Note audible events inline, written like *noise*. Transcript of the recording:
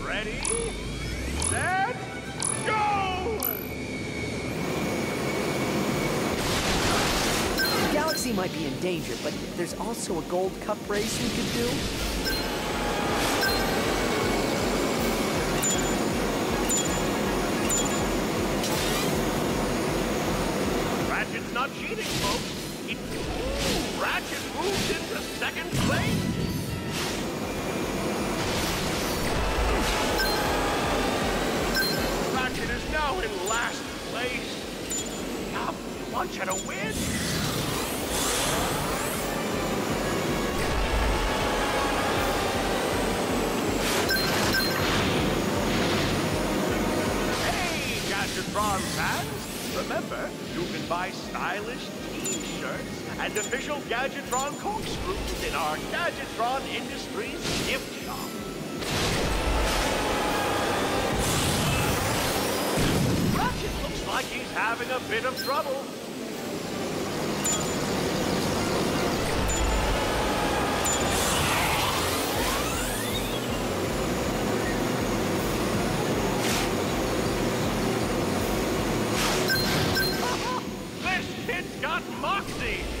Ready, set, go! The galaxy might be in danger, but there's also a Gold Cup race we could do. Ratchet's not cheating, folks. It... Ooh, Ratchet now in last place. Now, we want you win. Hey, Gadgetron fans! Remember, you can buy stylish T-shirts and official Gadgetron corkscrews in our Gadgetron Industries gift shop. like he's having a bit of trouble. *laughs* this kid's got moxie!